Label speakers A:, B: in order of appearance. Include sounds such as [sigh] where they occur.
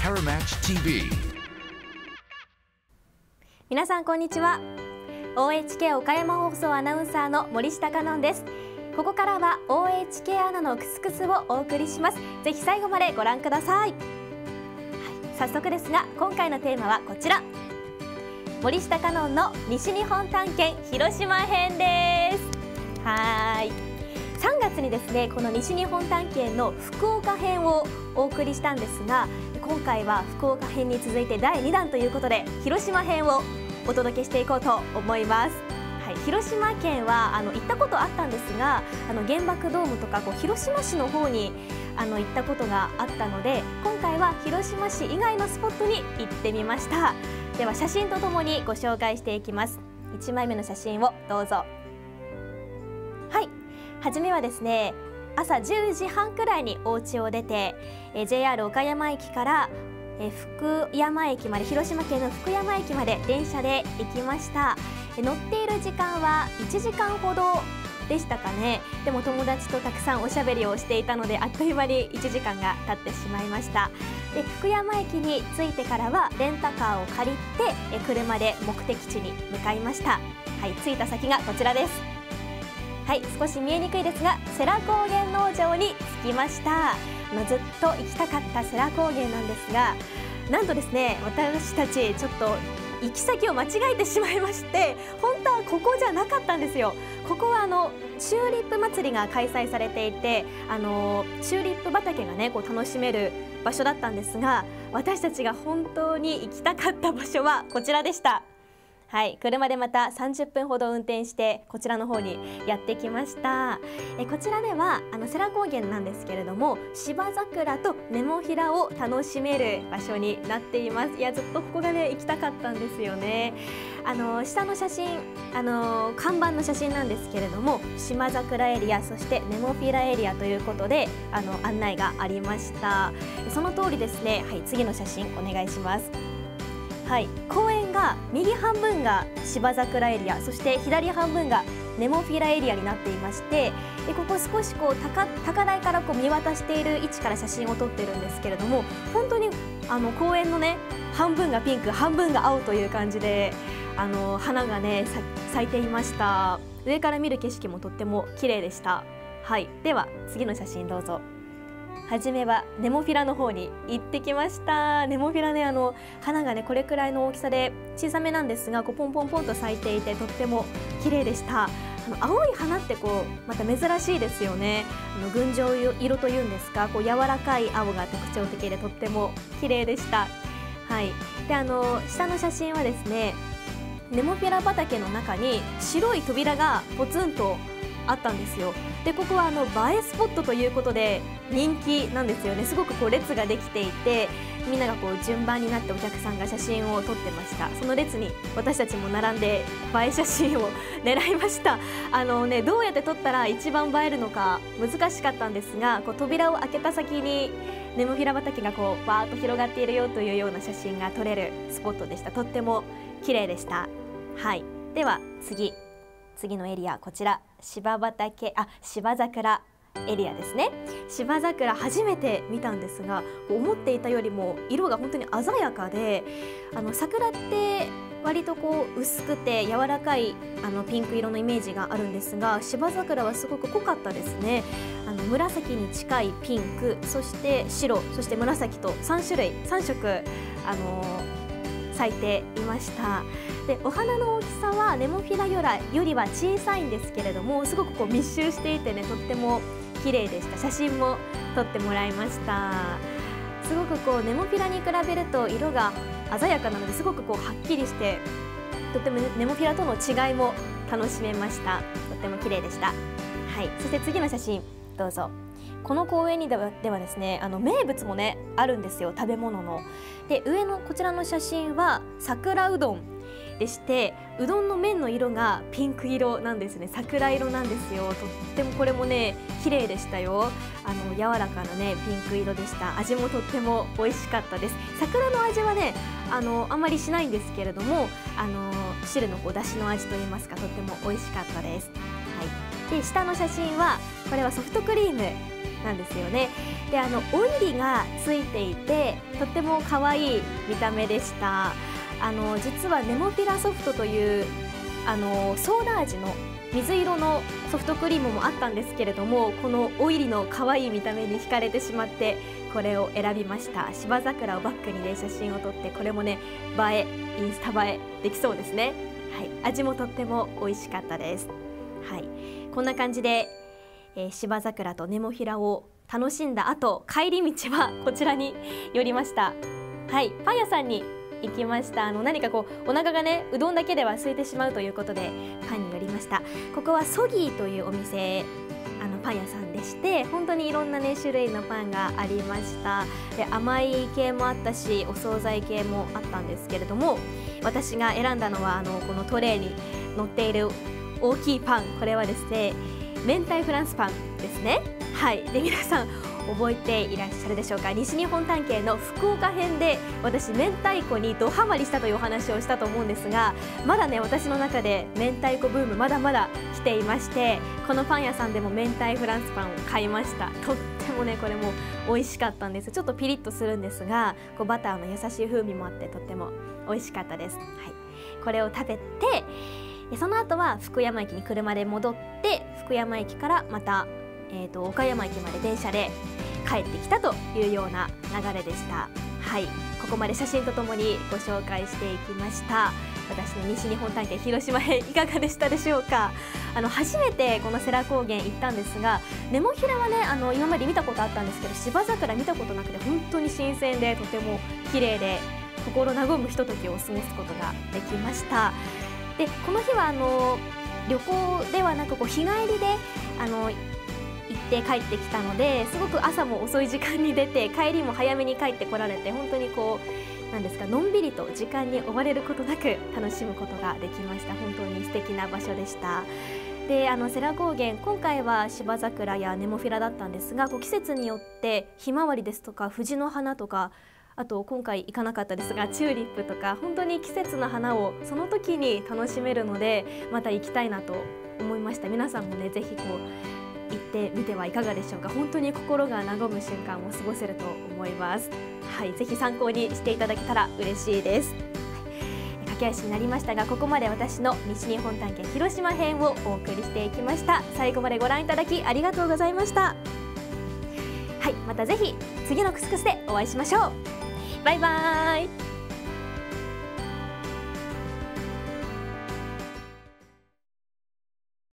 A: Paramatch TV
B: 皆さんこんにちは。OHK 岡山放送アナウンサーの森下香音です。ここからは OHK アナのクスクスをお送りします。ぜひ最後までご覧ください、はい、早速ですが今回のテーマはこちら。森下香音の西日本探検広島編です。ですねこの西日本探検の福岡編をお送りしたんですが今回は福岡編に続いて第2弾ということで広島編をお届けしていこうと思います。はい、広島県はあの行ったことあったんですがあの原爆ドームとかこう広島市の方にあの行ったことがあったので今回は広島市以外のスポットに行ってみました。では写真とともにご紹介していきます。1枚目の写真をどうぞ。初めはですね朝10時半くらいにお家を出て、え JR 岡山駅からえ福山駅まで広島県の福山駅まで電車で行きました。乗っている時間は1時間ほどでしたかね。でも友達とたくさんおしゃべりをしていたのであっという間に1時間が経ってしまいました。で福山駅に着いてからはレンタカーを借りて車で目的地に向かいました。はい着いた先がこちらです。はい少し見えにくいですが世羅高原農場に着きました。あずっと行きたかった世羅高原なんですがなんとですね私たちちょっと行き先を間違えてしまいまして本当はここじゃなかったんですよ。ここはあのチューリップ祭りが開催されていてあのチューリップ畑がねこう楽しめる場所だったんですが私たちが本当に行きたかった場所はこちらでした。はい車でまた30分ほど運転してこちらの方にやってきました。えこちらではあの世羅高原なんですけれども芝桜とネモフィラを楽しめる場所になっています。いやずっとここがね行きたかったんですよね。あの下の写真あの看板の写真なんですけれども島桜エリアそしてネモフィラエリアということであの案内がありました。その通りですね。はい次の写真お願いします。はい。公園が右半分が芝桜エリアそして左半分がネモフィラエリアになっていましてでここ少しこう高高台からこう見渡している位置から写真を撮ってるんですけれども本当にあの公園のね半分がピンク半分が青という感じであの花がね咲いていました。上から見る景色もとっても綺麗でした。はい。では次の写真どうぞ。初めはネモフィラの方に行ってきました。ネモフィラねあの花がねこれくらいの大きさで小さめなんですがこうポンポンポンと咲いていてとっても綺麗でした。あの青い花ってこうまた珍しいですよね。あの群青色というんですかこう柔らかい青が特徴的でとっても綺麗でした。はい。であの下の写真はですねネモフィラ畑の中に白い扉がポツンとあったんですよ。でここはあの映えスポットということで人気なんですよね。すごくこう列ができていてみんながこう順番になってお客さんが写真を撮ってました。その列に私たちも並んで映え写真を [laughs] 狙いました。あのねどうやって撮ったら一番映えるのか難しかったんですがこう扉を開けた先にネモフィラ畑がこうバーッと広がっているよというような写真が撮れるスポットでした。とっても綺麗でした。はい。では次。次のエリアこちら。芝畑あ芝桜エリアですね。芝桜初めて見たんですが思っていたよりも色が本当に鮮やかであの桜って割とこう薄くて柔らかいあのピンク色のイメージがあるんですが芝桜はすごく濃かったですね。あの紫に近いピンクそして白そして紫と3種類3色あの咲いていました。でお花の大きさはネモフィラ由来よりは小さいんですけれどもすごくこう密集していてねとっても綺麗でした。写真も撮ってもらいました。すごくこうネモフィラに比べると色が鮮やかなのですごくこうはっきりしてとってもネモフィラとの違いも楽しめました。とっても綺麗でした。はい。そして次の写真どうぞ。この公園にではではですねあの名物もねあるんですよ。食べ物の。で上のこちらの写真は桜うどん。でしてうどんの麺の色がピンク色なんですね。桜色なんですよ。とってもこれもね綺麗でしたよ。あの柔らかなねピンク色でした。味もとっても美味しかったです。桜の味はねあのあんまりしないんですけれどもあの汁のこう出汁の味といいますかとっても美味しかったです。はい。で下の写真はこれはソフトクリームなんですよね。であのオイリがついていてとっても可愛い見た目でした。あの実はネモフィラソフトというあのソーダ味の水色のソフトクリームもあったんですけれどもこのオイリの可愛い見た目に惹かれてしまってこれを選びました。芝桜をバックにね写真を撮ってこれもね映えインスタ映えできそうですね。はい。味もとっても美味しかったです。はい。こんな感じで、えー、芝桜とネモフィラを楽しんだ後帰り道はこちらに寄りました。はい。パン屋さんに行きました。あの何かこうお腹がねうどんだけでは空いてしまうということでパンに寄りました。ここはソギーというお店あのパン屋さんでして本当にいろんなね種類のパンがありました。で甘い系もあったしお惣菜系もあったんですけれども私が選んだのはあのこのトレーに乗っている大きいパン。これはですね明太フランスパンですね。はい。で皆さん覚えていらっしゃるでしょうか？西日本探検の福岡編で私明太子にドハマりしたというお話をしたと思うんですがまだね私の中で明太子ブームまだまだ来ていましてこのパン屋さんでも明太フランスパンを買いました。とってもねこれも美味しかったんです。ちょっとピリッとするんですがこうバターの優しい風味もあってとっても美味しかったです、はい、これを食べてその後は福山駅に車で戻って福山駅からまたえーと、岡山駅まで電車で帰ってきたというような流れでした。はい。ここまで写真とともにご紹介していきました。私の西日本探検広島編いかがでしたでしょうか？あの初めてこの世羅高原行ったんですがネモフィラはねあの今まで見たことあったんですけど芝桜見たことなくて本当に新鮮でとても綺麗で心和むひとときを過ごすことができました。でこの日はあの旅行ではなくこう日帰りであのって帰ってきたのですごく朝も遅い時間に出て帰りも早めに帰ってこられて本当にこうなんですかのんびりと時間に追われることなく楽しむことができました本当に素敵な場所でした。であの世羅高原今回は芝桜やネモフィラだったんですがこう季節によってひまわりですとか藤の花とかあと今回行かなかったですがチューリップとか本当に季節の花をその時に楽しめるのでまた行きたいなと思いました。皆さんもねぜひこう行ってみてはいかがでしょうか。本当に心が和む瞬間を過ごせると思います。はいぜひ参考にしていただけたら嬉しいです、はい、駆け足になりましたがここまで私の西日本探検広島編をお送りしていきました。最後までご覧いただきありがとうございました。はいまたぜひ次のクスクスでお会いしましょう。バイバーイ。